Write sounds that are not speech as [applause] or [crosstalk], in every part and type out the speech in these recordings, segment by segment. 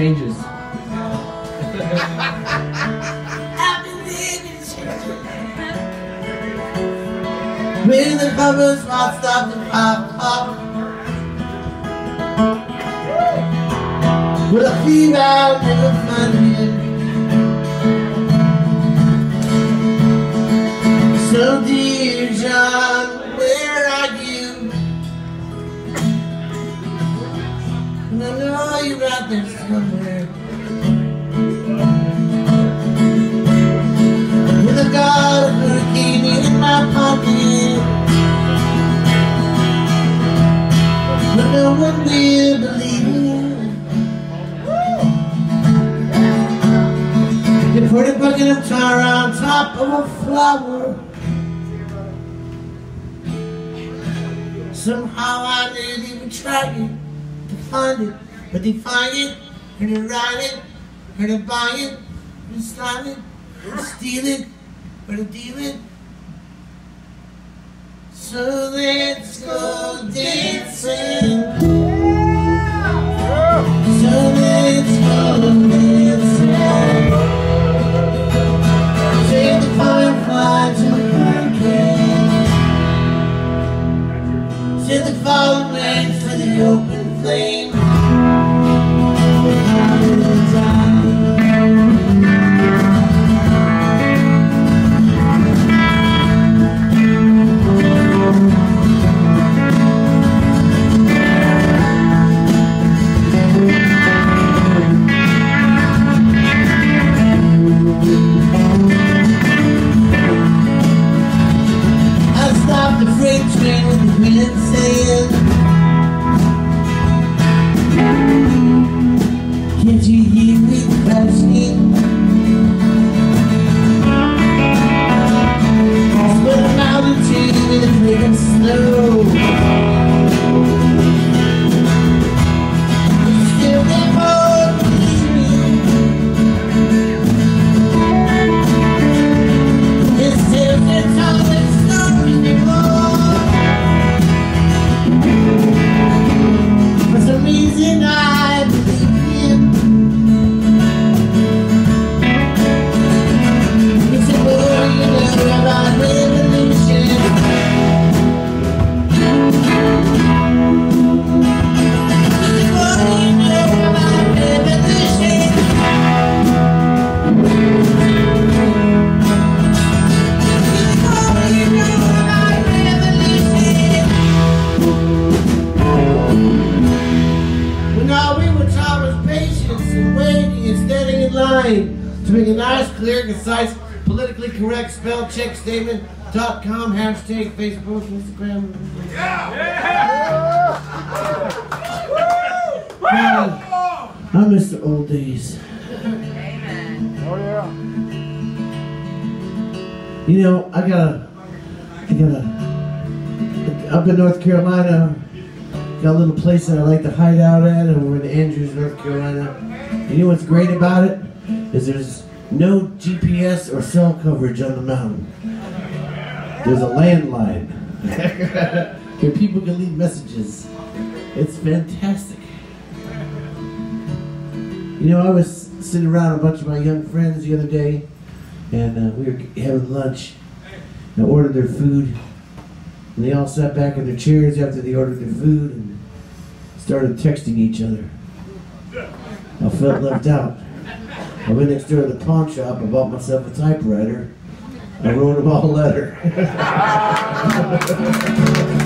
changes. When the bubbles all stop to pop pop With a female never funny I know you got there somewhere With a god of hurricane in my pocket But no one will believe me You put a bucket of tar on top of a flower Somehow I didn't even try it find it But they find it, and they ride it, and they buy it, and slide it, and steal it, or to deal it nice, clear, concise, politically correct spell check statement. Dot com, hashtag, Facebook, Instagram. God, I miss the old days. Amen. Oh yeah. You know, I gotta, I gotta, up in North Carolina, got a little place that I like to hide out at, and we're in Andrews, North Carolina. And you know what's great about it? Is there's no GPS or cell coverage on the mountain. There's a landline. [laughs] Where people can leave messages. It's fantastic. You know, I was sitting around a bunch of my young friends the other day, and uh, we were having lunch. And I ordered their food, and they all sat back in their chairs after they ordered their food and started texting each other. I felt left out. I went next door to the pawn shop. I bought myself a typewriter. I wrote them all a letter. [laughs]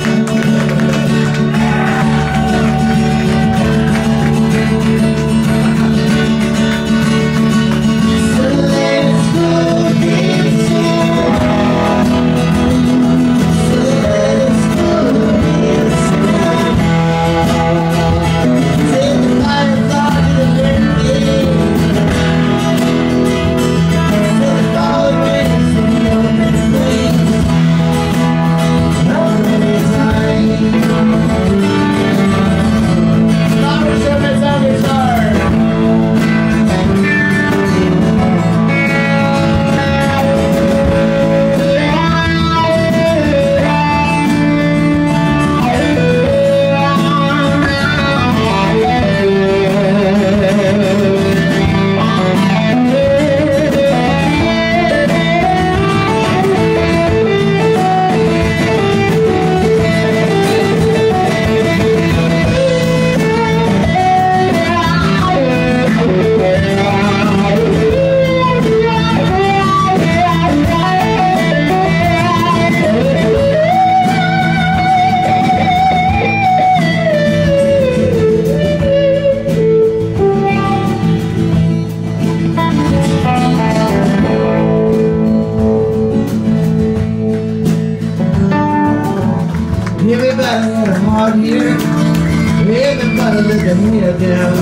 down.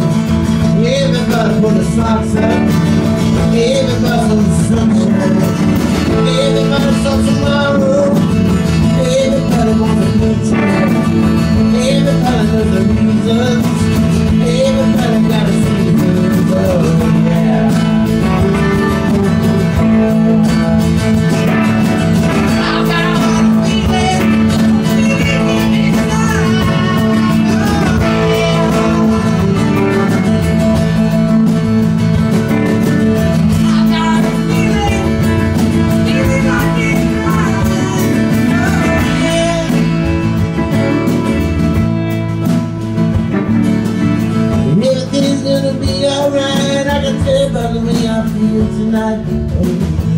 Even but for the sunset, even the sunshine, even but tomorrow, even but the future, even the reason. Tonight. Oh,